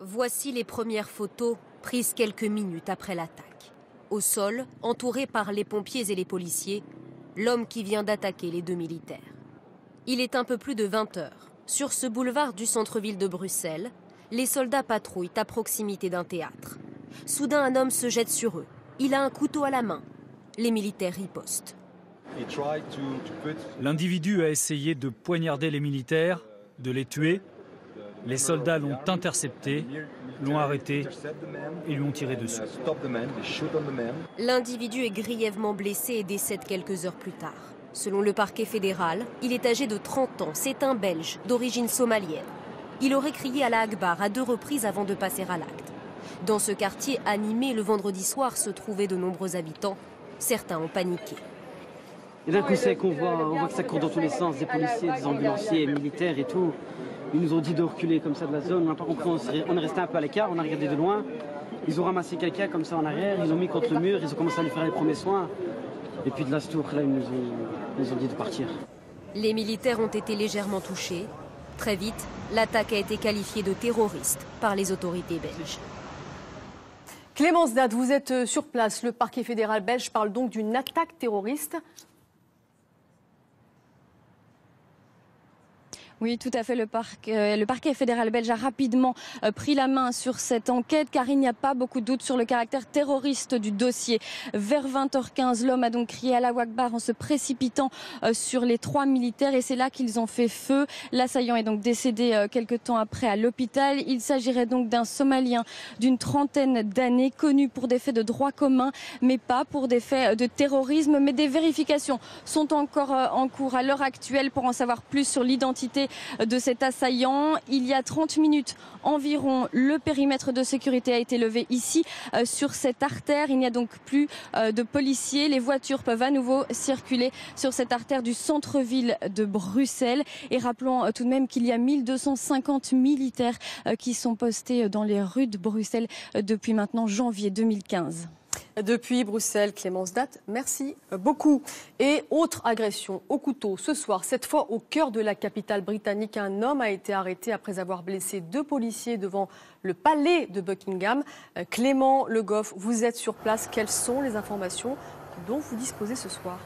Voici les premières photos prises quelques minutes après l'attaque. Au sol, entouré par les pompiers et les policiers, l'homme qui vient d'attaquer les deux militaires. Il est un peu plus de 20 heures. Sur ce boulevard du centre-ville de Bruxelles, les soldats patrouillent à proximité d'un théâtre. Soudain, un homme se jette sur eux. Il a un couteau à la main. Les militaires ripostent. L'individu a essayé de poignarder les militaires, de les tuer les soldats l'ont intercepté, l'ont arrêté et lui ont tiré dessus. L'individu est grièvement blessé et décède quelques heures plus tard. Selon le parquet fédéral, il est âgé de 30 ans. C'est un Belge d'origine somalienne. Il aurait crié à la Akbar à deux reprises avant de passer à l'acte. Dans ce quartier animé le vendredi soir se trouvaient de nombreux habitants. Certains ont paniqué. Et d'un coup, c'est qu'on voit, on voit que ça court dans tous les sens, des policiers, des ambulanciers, militaires et tout. Ils nous ont dit de reculer comme ça de la zone. On n'a pas compris. On est resté un peu à l'écart. On a regardé de loin. Ils ont ramassé quelqu'un comme ça en arrière. Ils ont mis contre le mur. Ils ont commencé à lui faire les premiers soins. Et puis de la tour, là, ils nous, ont, nous ont dit de partir. Les militaires ont été légèrement touchés. Très vite, l'attaque a été qualifiée de terroriste par les autorités belges. Clémence Dade, vous êtes sur place. Le parquet fédéral belge parle donc d'une attaque terroriste. Oui, tout à fait. Euh, le parquet fédéral belge a rapidement euh, pris la main sur cette enquête car il n'y a pas beaucoup de doute sur le caractère terroriste du dossier. Vers 20h15, l'homme a donc crié à la Wakbar en se précipitant euh, sur les trois militaires et c'est là qu'ils ont fait feu. L'assaillant est donc décédé quelques temps après à l'hôpital. Il s'agirait donc d'un Somalien d'une trentaine d'années connu pour des faits de droit commun mais pas pour des faits de terrorisme. Mais des vérifications sont encore en cours à l'heure actuelle pour en savoir plus sur l'identité de cet assaillant. Il y a 30 minutes environ, le périmètre de sécurité a été levé ici euh, sur cette artère. Il n'y a donc plus euh, de policiers. Les voitures peuvent à nouveau circuler sur cette artère du centre-ville de Bruxelles. Et rappelons euh, tout de même qu'il y a 1250 militaires qui sont postés dans les rues de Bruxelles depuis maintenant janvier 2015. Depuis Bruxelles, Clémence Date, merci beaucoup. Et autre agression au couteau ce soir, cette fois au cœur de la capitale britannique, un homme a été arrêté après avoir blessé deux policiers devant le palais de Buckingham. Euh, Clément Le Goff, vous êtes sur place. Quelles sont les informations dont vous disposez ce soir?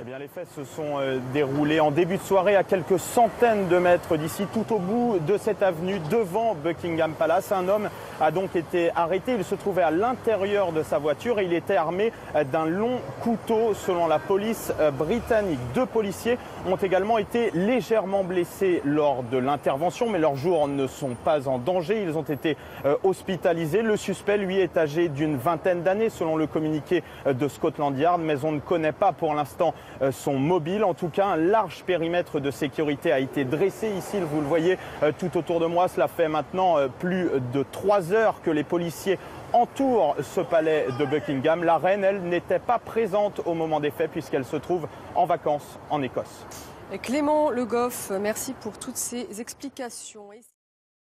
Eh bien, les faits se sont euh, déroulés en début de soirée à quelques centaines de mètres d'ici, tout au bout de cette avenue, devant Buckingham Palace. Un homme a donc été arrêté. Il se trouvait à l'intérieur de sa voiture et il était armé euh, d'un long couteau, selon la police euh, britannique. Deux policiers ont également été légèrement blessés lors de l'intervention, mais leurs jours ne sont pas en danger. Ils ont été hospitalisés. Le suspect, lui, est âgé d'une vingtaine d'années, selon le communiqué de Scotland Yard, mais on ne connaît pas pour l'instant euh, sont mobiles. En tout cas, un large périmètre de sécurité a été dressé ici. Vous le voyez euh, tout autour de moi. Cela fait maintenant euh, plus de heures que les policiers entourent ce palais de Buckingham. La reine, elle, n'était pas présente au moment des faits puisqu'elle se trouve en vacances en Écosse. Clément Le Goff, merci pour toutes ces explications.